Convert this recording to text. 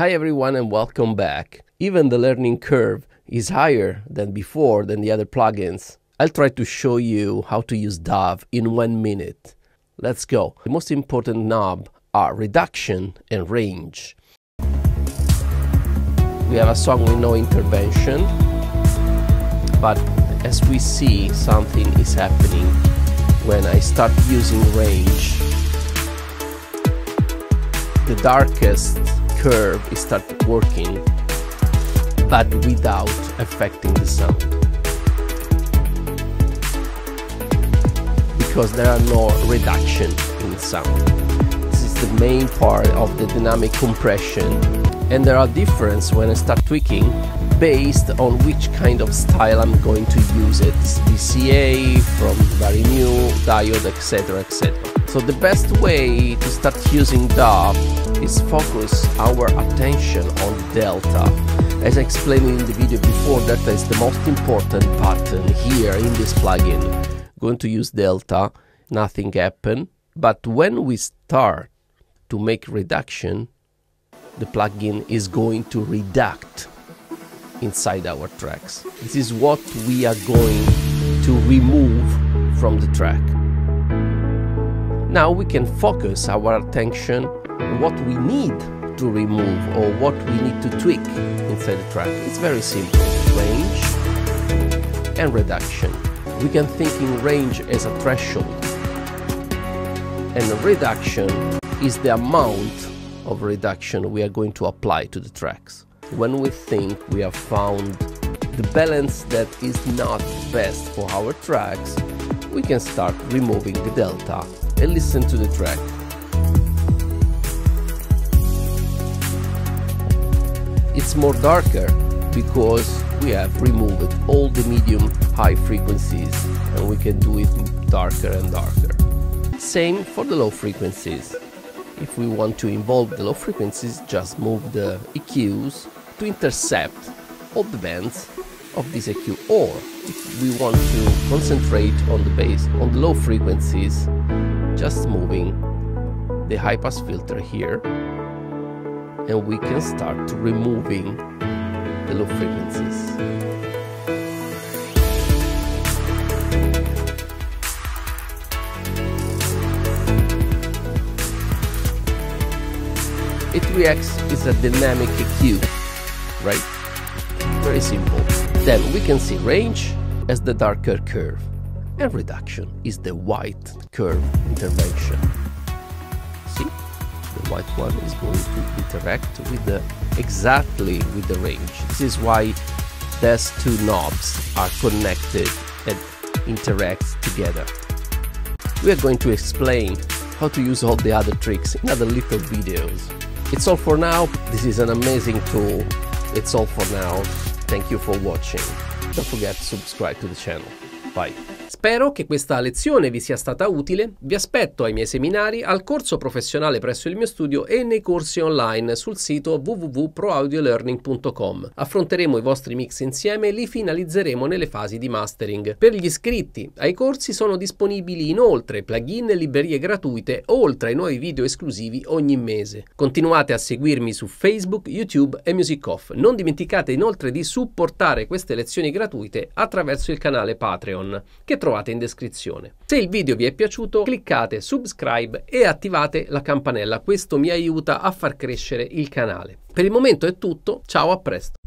Hi everyone and welcome back. Even the learning curve is higher than before than the other plugins. I'll try to show you how to use DOVE in one minute. Let's go. The most important knob are reduction and range. We have a song with no intervention, but as we see, something is happening when I start using range. The darkest curve start working, but without affecting the sound. Because there are no reduction in sound. This is the main part of the dynamic compression and there are differences when I start tweaking based on which kind of style I'm going to use it. VCA, from Vari-Mu, diode, etc. etc. So the best way to start using DOVE is focus our attention on delta. As I explained in the video before, delta is the most important button here in this plugin. Going to use delta, nothing happen. But when we start to make reduction, the plugin is going to reduct inside our tracks. This is what we are going to remove from the track. Now we can focus our attention on what we need to remove or what we need to tweak inside the track. It's very simple. Range and reduction. We can think in range as a threshold and reduction is the amount of reduction we are going to apply to the tracks. When we think we have found the balance that is not best for our tracks, we can start removing the delta and listen to the track. It's more darker because we have removed all the medium high frequencies and we can do it darker and darker. Same for the low frequencies. If we want to involve the low frequencies, just move the EQs to intercept all the bands of this EQ. Or if we want to concentrate on the bass, on the low frequencies, just moving the high pass filter here and we can start removing the low frequencies. it reacts is a dynamic EQ, right? Very simple. Then we can see range as the darker curve and reduction is the white curve intervention. See? The white one is going to interact with the exactly with the range. This is why these two knobs are connected and interact together. We are going to explain how to use all the other tricks in other little videos. It's all for now. This is an amazing tool. It's all for now. Thank you for watching. Don't forget to subscribe to the channel. Bye. Spero che questa lezione vi sia stata utile. Vi aspetto ai miei seminari, al corso professionale presso il mio studio e nei corsi online sul sito www.proaudiolearning.com. Affronteremo i vostri mix insieme e li finalizzeremo nelle fasi di mastering. Per gli iscritti ai corsi sono disponibili inoltre plugin e librerie gratuite, oltre ai nuovi video esclusivi ogni mese. Continuate a seguirmi su Facebook, YouTube e Music Off. Non dimenticate inoltre di supportare queste lezioni gratuite attraverso il canale Patreon, che trovate in descrizione. Se il video vi è piaciuto cliccate subscribe e attivate la campanella, questo mi aiuta a far crescere il canale. Per il momento è tutto, ciao a presto!